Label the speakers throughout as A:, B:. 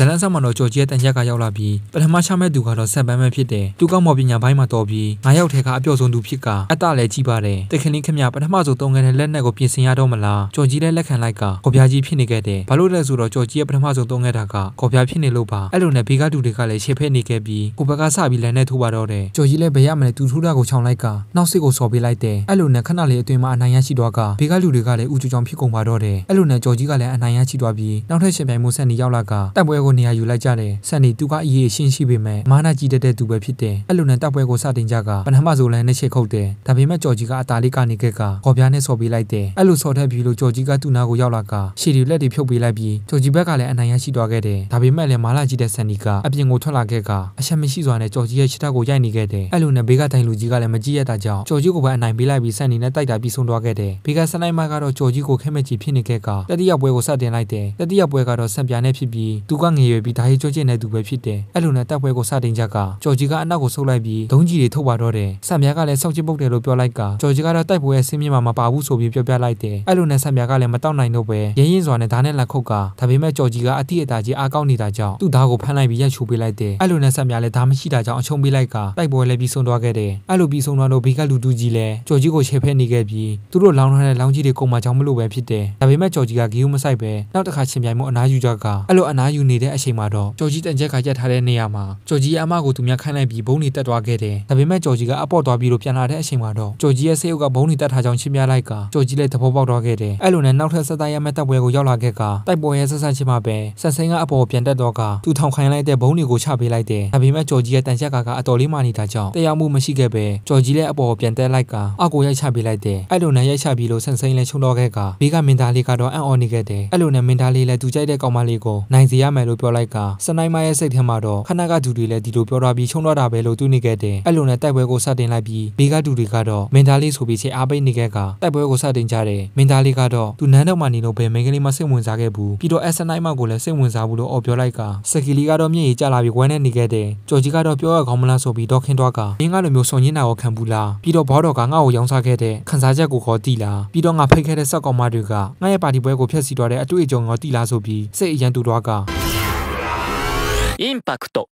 A: ဇလန်းဆောင်မှာတော့ကြော်ကြီးရဲ့တန်ချက်ကရောက်လာပြီးပထမချမဲ့သူကတော့ဆက်ပန်းပဲဖြစ်တယ်သူကမော်ပညာဘိုင်းမှာတော်ပြီးငါရောက်ထဲကအပျော်ဆုံးသူဖြစ်ကအတလည်းကြီးပါတယ်တခင်လင်းခင်ဗျပထမဆုံးတုံးခဲ့တဲ့လက်နက်ကိုပြင်ဆင်ရတော့မလားကြော်ကြီးလည်းလက်ခံလိုက်ကခေါ်ပြားကြီးဖြစ်နေခဲ့တယ်ဘာလို့လဲဆိုတော့ကြော်ကြီးရဲ့ပထမဆုံးတုံးခဲ့တာကခေါ်ပြားဖြစ်နေလို့ပါအဲ့လိုနဲ့ဘေးကတူတွေကလည်းရှေ့ဖက်နေခဲ့ပြီးကိုဘက်ကစပြီးလက်နဲ့ထိုးပါတော့တယ်ကြော်ကြီးလည်းဘယ်ရမလဲသူထိုးတာကိုချောင်းလိုက်ကနောက်စစ်ကိုစော်ပေးလိုက်တယ်အဲ့လိုနဲ့ခဏလေးအတွင်းမှာအနိုင်ရရှိသွားကဘေးကလူတွေကလည်းဥကြူကြောင်ဖြစ်ကုန်ပါတော့တယ်အဲ့လိုနဲ့ကြော်ကြီးကလည်းအနိုင်ရရှိသွားပြီးနောက်ထပ်ရှင်ပြိုင်မှုဆက်နေရောက်လာကတပ်ပွဲကိုနေရာယူလိုက်ကြတယ်ဆက်နေသူကအရေးအရှင်းရှိပေမဲ့မာနာကြီးတဲ့သူပဲဖြစ်တယ်အဲ့လိုနဲ့တပ်ပွဲကိုစတင်ကြကပထမဆုံးလည်းနဲ့ချိတ်ခုတ်တယ်ဒါပေမဲ့ကြော်ကြီးကအတားလေးကနေခဲ့ကခေါ်ပြားနဲ့ဆော်ပေးလိုက်တယ်အဲ့လိုဆော်ထက်ပြီးလို့ကြော်ကြီးကသူ့နာကိုရောက်လာကရှီဒီလက်တွေဖြုတ်ပေးလိုက်ပြီးကြော်ကြီးဘက်ကလည်းအနိုင်ရရှိသွားခဲ့တယ်ဒါပေမဲ့လည်းမာလာကြီးတဲ့ဆန်နီကအပြင်ကိုထွက်လာခဲ့ကအချက်မရှိစွာနဲ့ကြော်ကြီးရဲ့ခြေထောက်ကိုရိုက်နေခဲ့တယ်အဲ့လိုနဲ့ဘေးကတိုင်လူကြီးကလည်းမကြည့်ရတာကြောင့်ကြော်ကြီးကိုပဲအနိုင်ပေးလိုက်ပြီးဆန်နီနဲ့တိုက်တာပြီးဆုံးသွားခဲ့တယ်ဘေးကစနိုက်မာကတော့ကြော်ကြီးကိုခဲမဲ့ကြီးဖြစ်နေခဲ့ကတတိယပွဲကိုစတင်လိုက်တယ်တတိယပွဲကတော့ဆန်ပြာနဲ့ဖြစ်ပြီးသူကငေရွယ်ပြီးဓာရီကျွတ်ကျင်တဲ့သူပဲဖြစ်တယ်အဲ့လိုနဲ့တပ်ပွဲကိုစတင်ကြကကြော်ကြီးကအနောက်ကိုဆုတ်လိုက်ပြီးဒုံးကြီးတွေထုတ်ပါတော့တယ်ဆန်ပြာကလည်းစောက်ချပုတ်တယ်လို့ပြောလိုက်ကကြော်ကြီးကတော့တိုက်ပွဲရဲ့ဆင်းမြမှာမပါဘူးဆိုပြီးပြောပြလိုက်တယ်အဲ့လိုနဲ့ဆန်ပြာကလည်းမတောက်နိုင်တော့ပဲရင်းရင်စွာနဲ့ဓာနဲ့လက်ခုတ်ကဒါပေမဲ့ကြော်ကြီးကအတိအတာကြီးအားကောင်းနေတာကြောင့်သူ့ဓာကိုဖမ်းလိုက်ပြီးရိုက်ချိုးပေးလိုက်တယ်အဲ့လိုနဲ့ဆန်ပြာလည်းဓာမရှိတာကြောင့်အချုံပေးလိုက်ကတိုက်ပွဲလည်းပြီးဆုံးသွားခဲ့တယ်အဲ့လိုပြီးဆုံးသွားတော့ဘေကလူတူကြီးလည်းကြော်ကြီးကိုချေဖဲနေခဲ့ပြီးသူတို့လောင်းထားတဲ့လောင်းကြီးတွေကုန်မှကြောင်းမလို့ပဲဖြစ်တယ်ဒါပေမဲ့ကြော်ကြီးကဂီယိုမဆိုင်ပဲနောက်တစ်ခါချင်းပြိုင်မှုအနားယူကြကအဲ့လိုအနားယူနေတဲ့အချိန်မှာတော့ကြော်ကြီးတန်ချက်ကရက်ထားတဲ့နေရာမှာကြော်ကြီးအမကိုသူများခိုင်းလိုက်ပြီးဘုံတွေတက်သွားခဲ့တယ်ဒါပေမဲ့ကြော်ကြီးကအပေါ့သွားပြီးလို့ပြန်လာတဲ့အချိန်မှာတော့ကြော်ကြီးရဲ့ဆေးဥကဘုံတွေတက်ထားကြောင်းချင်းပြလိုက်ကကြော်ကြီးလည်းသဘောပေါက်သွားခဲ့တယ်အဲ့လိုနဲ့နောက်ထပ်ဆက်သားရမဲ့တပ်ပွဲကိုရောက်လာခဲ့ကတိုက်ပွဲရဲ့ဆက်ဆက်ချင်းမှာပဲဆက်စိန်ကအပေါ်ပြန်တက်တော့ကသူထောင်ခိုင်းလိုက်တဲ့ဘုံတွေကိုချပေးလိုက်တယ်ဒါပေမဲ့ကြော်ကြီးရဲ့တန်ချက်ကအတော်လေးမှနေတာကြောင့်တရားမှုမရှိခဲ့ပဲကြော်ကြီးလည်းအပေါ်ပြန်တက်လိုက်ကအောက်ကိုရိုက်ချပေးလိုက်တယ်အဲ့လိုနဲ့ရိုက်ချပြီးလို့ဆန်စိန်လည်းချုံတော့ခဲ့ကဘေးကမင်သားလေးကတော့အံ့ဩနေခဲ့တယ်အဲ့လိုနဲ့မင်သားလေးလည်းသူကြိုက်တဲ့ကောင်မလေးကိုနိုင်စီရမယ်လို့ပြောလိုက်ကစနိုင်းမရဲ့စိတ်ထဲမှာတော့ခဏကဒူတွေလည်းဒီလိုပြောထားပြီးချုံတော့တာပဲလို့သူနေခဲ့တယ်အဲ့လိုနဲ့တိုက်ပွဲကိုစတင်လိုက်ပြီးဘေးကဒူတွေကတော့မင်သားလေးဆိုပြီးချေအားပေးနေခဲ့ကတိုက်ပွဲကိုစတင်ကြတယ်မင်သားလေးကတော့သူနန်းတော့မှနေလို့ဘယ်မိန်းကလေးမှစိတ်ဝင်စားခဲ့ဘူးပြီးတော့အစနိုင်းမကိုလည်းစိတ်ဝင်စားဘူးလို့အော်ပြောလိုက်ကစကီလီကတော့မျက်ရည်ကျလာပြီးဝမ်းနဲ့နေခဲ့တယ်ကြော်ကြီးကတော့ပြောရကောင်းမလားဆိုပြီးတော့ခင်းတော့ကမင်းကလိုမျိုးစုံညင်းတာကိုခံဘူးလားပြီးတော့ဘောတော်ကငါ့ကိုရောင်းစားခဲ့တဲ့ခန်းစားချက်ကိုခေါ်တီးလားပြီးတော့ငါဖိတ်ခဲ့တဲ့စက်ကောင်မတွေကငါရဲ့ပါတီပွဲကိုဖျက်ဆီးတော့တဲ့အတွေ့အကြုံကိုတီးလားဆိုပြီးစိတ်အရန်တူတော့က
B: インパクト。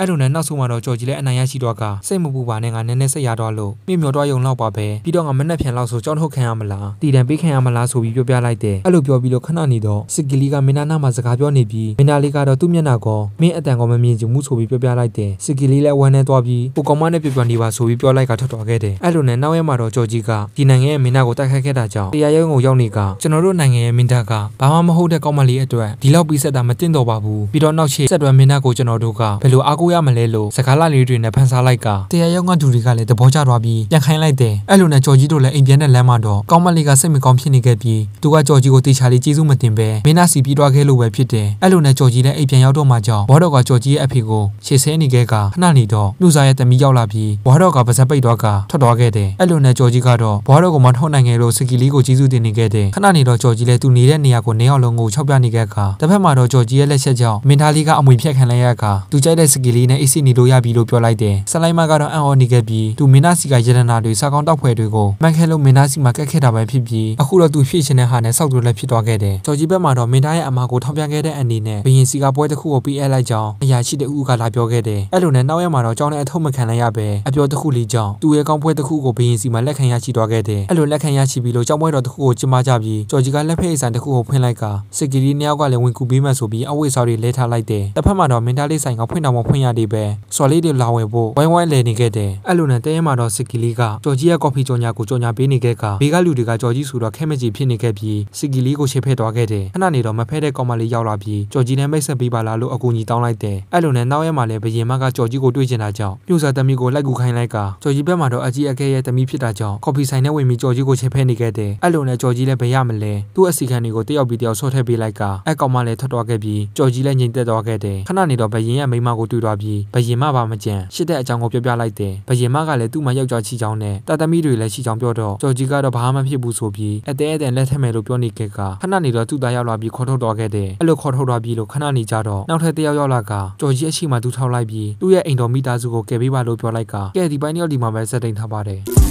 A: အဲ့လိုနဲ့နောက်ဆုံးမှာတော့ကြော်ကြီးလည်းအနိုင်ရရှိတော့ကစိတ်မပူပါနဲ့ငါနည်းနည်းစိတ်ရတော့လို့မိမျောတော့ယုံတော့ပါပဲပြီးတော့ငါမနှက်ဖြန်လောက်ဆိုကြောင်းထုတ်ခံရမလားတည်တံပေးခံရမလားဆိုပြီးပြောပြလိုက်တယ်အဲ့လိုပြောပြီးတော့ခဏနေတော့စစ်ကီလီကမင်းနာနာမှာစကားပြောနေပြီးမင်းနာလေးကတော့သူ့မျက်နှာကောမင်းအတန်ကောမမြင်ချင်ဘူးဆိုပြီးပြောပြလိုက်တယ်စစ်ကီလီလည်းဝမ်းနေသွားပြီးကိုကောင်မနဲ့ပြပြနေပါဆိုပြီးပြောလိုက်ကထွက်သွားခဲ့တယ်အဲ့လိုနဲ့နောက်ရက်မှာတော့ကြော်ကြီးကဒီနိုင်ငံရဲ့မင်းနာကိုတိုက်ခိုက်ခဲ့တာကြောင့်တရားရုံးကိုရောက်နေကကျွန်တော်တို့နိုင်ငံရဲ့မင်းသားကဘာမှမဟုတ်တဲ့ကောင်မလေးအတွက်ဒီလောက်ပြီးဆက်တာမတင်တော့ပါဘူးပြီးတော့နောက်ချေဆက်တွဲမင်းနာကိုကျွန်တော်တို့ကဘယ်လိုအားကိုးရမလဲလို့စကားလာလေးတွေနဲ့ဖန်ဆားလိုက်ကတရားရုံးကသူတွေကလည်းသဘောကျသွားပြီးပြန်ခိုင်းလိုက်တယ်အဲ့လိုနဲ့ကြော်ကြီးတို့လည်းအိမ်ပြန်တဲ့လမ်းမှာတော့ကောင်းမလေးကစိတ်မကောင်းဖြစ်နေခဲ့ပြီးသူကကြော်ကြီးကိုတေချာလေးကျေးဇူးမတင်ပဲမင်းနာစီပြီးသွားခဲ့လို့ပဲဖြစ်တယ်အဲ့လိုနဲ့ကြော်ကြီးလည်းအိမ်ပြန်ရောက်တော့မှကြောင့်ဘောတော့ကကြော်ကြီးရဲ့အဖေကိုရှေ့ဆဲနေခဲ့ကခဏနေတော့မြူစာရဲ့တမီးရောက်လာပြီးဘောတော့ကပါဇက်ပိတ်တော့ကထွက်သွားခဲ့တယ်အဲ့လိုနဲ့ကြော်ကြီးကတော့ဘောတော့ကမထောက်နိုင်ခဲ့လို့စကီလီကိုကျေးဇူးတင်နေခဲ့တယ်ခဏနေတော့ကြော်ကြီးလည်းသူနေတဲ့နေရာကိုနေအောင်လုံးကိုခြောက်ပြနေခဲ့ကတစ်ဖက်မှာတော့ကြော်ကြီးရဲ့လက်ချက်ကြောင့်မင်သားလေးကအမွေဖြတ်ခံလိုက်ရကသူကြိုက်တဲ့စကီလီနဲ့အေးစီနေလို့ရပြီလို့ပြောလိုက်တယ်ဆလိုင်းမကတော့အံ့ဩနေခဲ့ပြီးသူမင်းနာစီကရတနာတွေစကောင်းတောက်ဖွဲ့တွေကိုမန်ခဲလို့မင်းနာစီမှာကက်ခဲ့တာပဲဖြစ်ပြီးအခုတော့သူဖြည့်ရှင်တဲ့ဟာနဲ့စောက်သူလည်းဖြစ်သွားခဲ့တယ်။ကြော်ကြီးဘက်မှာတော့မင်းသားရဲ့အမကိုထောက်ပြခဲ့တဲ့အနေနဲ့ဘရင်စီကပွဲတစ်ခုကိုပေးအပ်လိုက်ကြောင်းအရာရှိတဲ့ဦးကလာပြောခဲ့တယ်။အဲ့လိုနဲ့နောက်ရက်မှာတော့ကြောင်းနဲ့အထုပ်မခံနိုင်ရပဲအပြောတစ်ခုလေးကြောင့်သူရဲ့ကောင်းပွဲတစ်ခုကိုဘရင်စီမှာလက်ခံရရှိသွားခဲ့တယ်။အဲ့လိုလက်ခံရရှိပြီးလို့ကြောင်းပွဲတော်တစ်ခုကိုကျင်းပကြပြီးကြော်ကြီးကလက်ဖက်အဆိုင်တစ်ခုကိုဖွင့်လိုက်ကစကီရီနှစ်ယောက်ကလည်းဝင်ကူပေးမှဆိုပြီးအဝိစားတွေလဲထားလိုက်တယ်။တစ်ဖက်မှာတော့မင်းသားလေးဆိုင်ကဖွင့်တော်မဖွင့်ရသေးပဲစော်လေးတွေလာဝင်ဖို့ဝိုင်းဝိုင်းလဲနေခဲ့တယ်။အဲ့လိုနဲ့တဲရဲမှာတော့စကီလီကကြော်ကြီးရဲ့ကော်ဖီကြော်ညာကိုကြော်ညာပေးနေခဲ့ကဘေးကလူတွေကကြော်ကြီးဆိုတော့ခဲမကြီးဖြစ်နေခဲ့ပြီးစကီလီကိုရှေ့ဖက်သွားခဲ့တယ်။ခဏနေတော့မဖဲတဲ့ကောင်မလေးရောက်လာပြီးကြော်ကြီးနဲ့မိတ်ဆက်ပေးပါလားလို့အကူကြီးတောင်းလိုက်တယ်။အဲ့လိုနဲ့နောက်ရဲမှာလည်းဘရင်မကကြော်ကြီးကိုတွေ့ချင်တာကြောင့်ပြူစာသမီးကိုလိုက်ကူခိုင်းလိုက်ကကြော်ကြီးဘက်မှာတော့အကြီးအကဲရဲ့သမီးဖြစ်တာကြောင့်ကော်ဖီဆိုင်နဲ့ဝင်ပြီးကြော်ကြီးကိုရှေ့ဖက်နေခဲ့တယ်။အဲ့လိုနဲ့ကြော်ကြီးလည်းဘယ်ရမလဲ။သူ့အစီခံတွေကိုတယောက်ပြီးတယောက်ဆော့ထည့်ပေးလိုက်ကအဲ့ကောင်မလည်းထွက်သွားခဲ့ပြီးကြော်ကြီးလည်းငြိမ်သက်သွားခဲ့တယ်။ခဏနေတော့ဘရင်ရဲ့မိမကိုတွေ့သွားပြီးဘရင်မပါမကြံရှစ်တဲ့အကြောင်းကိုပြောပြလိုက်တယ်။ဘရင်မကလည်းသူ့မှာယောက်ျားချီချောင်းနဲ့တာသမီတွေလည်းချီချောင်းပြောတော့ကြော်ကြီးကတော့ဘာမှမဖြစ်ဘူးဆိုပြီးအတဲအတဲလက်ထက်မယ်လို့ပြောနေခဲ့ကခဏနေတော့သူ့သားရောက်လာပြီးခေါ်ထုတ်တော့ခဲ့တယ်။အဲ့လိုခေါ်ထုတ်တော့ပြီးလို့ခဏနေကြတော့နောက်ထပ်တယောက်ရောက်လာကကြော်ကြီးအရှိမှသူထောက်လိုက်ပြီးသူ့ရဲ့အိမ်တော်မိသားစုကိုကယ်ပေးပါလို့ပြောလိုက်ကဲဒီပိုင်းတယောက်ဒီမှာပဲစက်တိန်ထားပါတယ်။